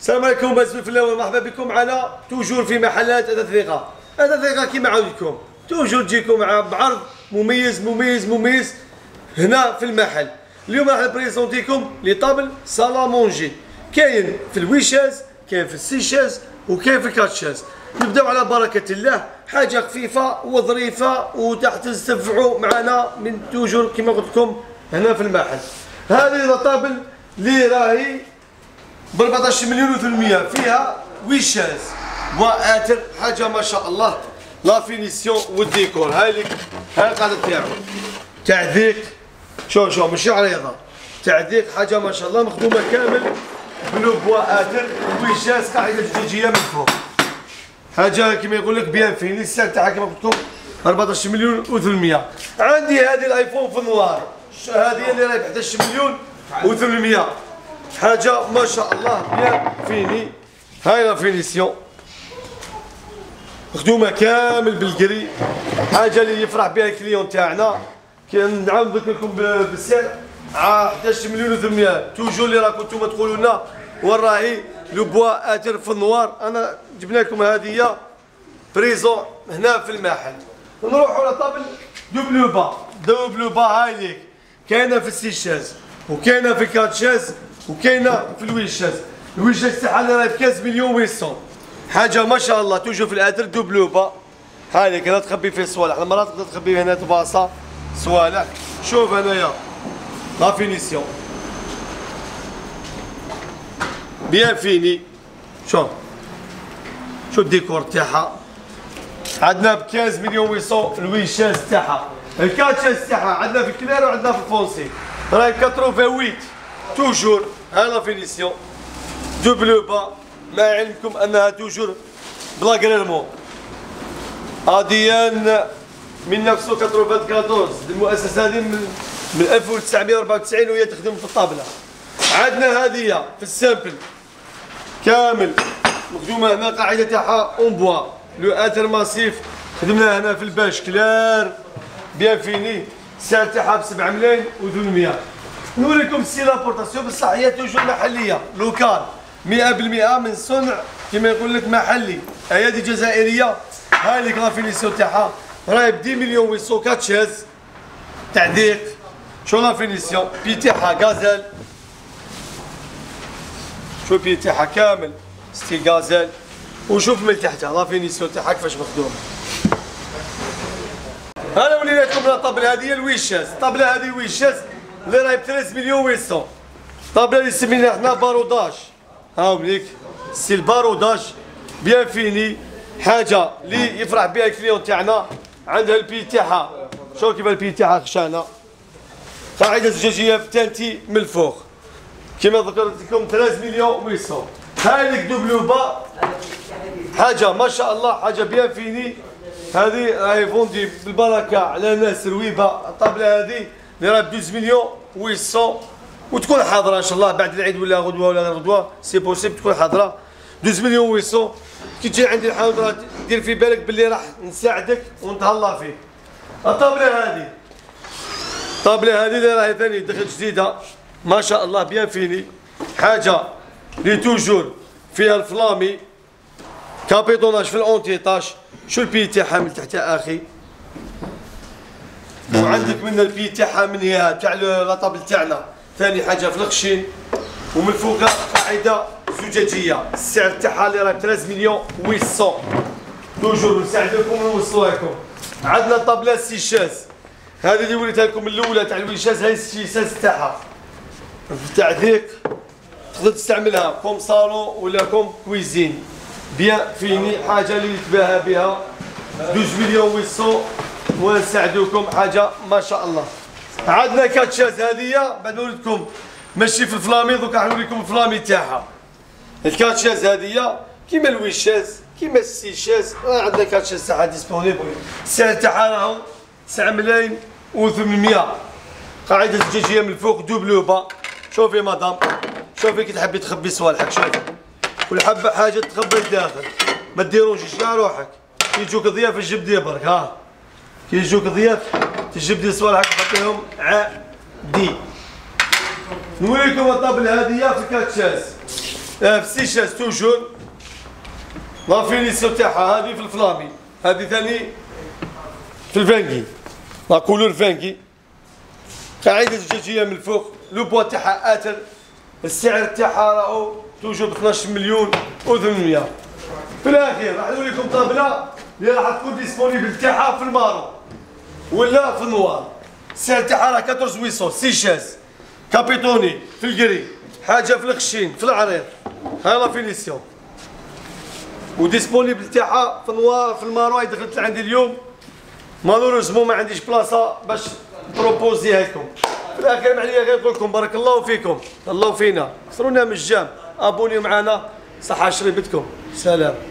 السلام عليكم بسم الله ومرحبا بكم على toujours في محلات اثاث ثقة. اثاث ثقة كيما عاودتكم toujours تجيكم بعرض مميز مميز مميز هنا في المحل. اليوم راح نبريزونتيكم les tables salle à manger. كاين في ال huit chaises كاين في ال six chaises وكاين في ال quatre chaises نبدأو على بركة الله. حاجة خفيفة وظريفة وتحت تستنفعوا معنا من toujours كما قلت لكم هنا في المحل. هذه الطابل اللي راهي ب 14 مليون و800 فيها ويشاز وآتر حاجة ما شاء الله. لا فينيسيون والديكور هاي لك هاي القاعدة تاعو. تعذيق. شوف شوف ماشي عريضه تعذيق حاجة ما شاء الله مخدومة كامل. بلو بوا اتر ويشاز قاعدة زجاجيه من فوق. حاجة كما يقول لك بيان فيني السعر تاعها كما قلت لكم 14 مليون و800 عندي هذه الآيفون في النوار. هذه اللي راهي ب 11 مليون و800 حاجة ما شاء الله bien fini هاي la finition مخدومه كامل بال gris حاجة اللي يفرح بها ال client تاعنا كان نعاود نذكر لكم بالسعر 11 مليون و800 toujours اللي راكم نتوما تقولوا لنا وين راهي le bois hêtre في ال noir انا جبنا لكم هذه présent هنا في المحل نروحوا لطابل دوبلو با دوبلو با هاي ليك كاينة في السيشاز وكاينه في كاتشاز وكاينة في الويشاز الويشاز تاعها راهي ب 15 مليون ويسون. حاجة ما شاء الله توجو في الاتر دوبلو با. هاي ليك هنا تخبي فيه صوالح. المرات تقدر تخبي هنا تباصة. صوالح. شوف هنايا. لا فينيسيون. بيان فيني. شوف شو الديكور تاعها؟ عندنا ب 15 مليون ويسون الويشاز تاعها. الكاتشاز تاعها عندنا في الكلير وعندنا في الفونسي. راهي 88 توجور ها لا فينيسيون دو بلو با مع علمكم انها توجور بلا غريلمون اديان 1994 المؤسسه هذه من من 1994 وهي تخدم في الطابله عندنا هذه في السامبل كامل مخدومه هنا قاعدة تاعها en bois le hêtre massif خدمناها هنا في ال beige clair bien finie السعر تاعها ب 7 ملايين و800 نوريكم c'est l'importation بصح هي toujours محليه local 100% من صنع كما يقول لك محلي. ايادي جزائرية. هاي لك la finition تاعها. راهي ب 10 مليون huit cents quatre chaises تعديق. شو la finition pied تاعها gazelle. شوف pied تاعها كامل. style gazelle. وشوف من تحتها la finition تاعها كيفاش مخدوم. انا ولينا لكم الطابله هذه ال huit chaises. الطابله هذه huit chaises. اللي راهي ب 3 مليون huit cents الطابله اللي سميناها حنا باروداج هاو بليك c'est الباروداج bien finie حاجة اللي يفرح بها ال client تاعنا عندها ال pied تاعها شوف كيف ال pied تاعها خشانه قاعدة زجاجيه teintée من الفوق كما ذكرت لكم 3 مليون huit cents هاي لك double bas حاجة ما شاء الله حاجة bien finie هذه راهي vendue بالبركه على ناس رويبه الطابله هذه اللي راه ب 12 مليون huit cents وتكون حاضره ان شاء الله بعد العيد ولا غدوة ولا غير غدوة c'est possible تكون حاضره 12 مليون huit cents كي تجي عندي الحاضره دير في بالك باللي راح نساعدك ونتهلا فيك الطابلة هذه. الطابلة هذه اللي راهي ثاني دخل جديدة. ما شاء الله bien finie. حاجة لي toujours فيها ال flammé. capitonnage في الاونتيطاج شو ال pied تاعها من تحت أخي؟ وعندك من ال pied تاعها من هي تاع la table تاعنا. ثاني حاجة في الخشين ومن فوق قاعدة زجاجية. السعر تاعها اللي راه 3 مليون 800 toujours نساعدكم ونوصلوا لكم. عندنا طابلة six chaises. هذه اللي وريتها لكم الأولى تاع ال huit chaises هاي ال six chaises تاعها. تاع ذيك تقدر تستعملها. comme salon ولا comme cuisine. bien finie حاجة اللي يتباهى بها. 12 مليون 800 ونساعدوكم حاجة ما شاء الله. عندنا quatre chaises هذه بعد نوريكم ماشي في ال flammé دوكا نوريكم ال flammé تاعها. ال quatre chaises هذه كيما ال huit chaises كيما ال six chaises عندنا quatre chaises تاعها disponible السعر تاعها راهو 9 ملايين و800 قاعدة زجاجيه من الفوق double bas. شوفي مدام شوفي كي تحبي تخبي صوالحك شوفي. كل حبة حاجة تخبي الداخل ما ديروش كاع روحك. يجوك ضياف الجبد يبرك ها. كي يجوك ضياف تجيب دي صوالحك تحطيهم عادي نوريكم ال table هذه في ال quatre chaises آه، في ال six chaises toujours. la finition تاعها هذه في ال flammé. هذه ثاني في ال wengé. la couleur wengé قاعدة زجاجية من الفوق. le bois تاعها hêtre. السعر تاعها راهو toujours ب 12 مليون و 800 في الأخير راح نقول لكم طابلة. اللي راح تكون disponible تاعها في ال marron. ولا في ال noir. السعر تاعها راه 14 huit cents six chaises capitonnées في ال gris حاجة في الخشين في العريض. هاي la finition و disponible تاعها في ال noir في ال marron هاي دخلت لعندي اليوم. malheureusement ما عنديش بلاصة باش بروبوزيها لكم. في الأخير ما عليا غير نقول لكم بارك الله فيكم. الله فينا. كسرونا من ال j'aime. ابونيو معنا صحة شريبتكم. سلام.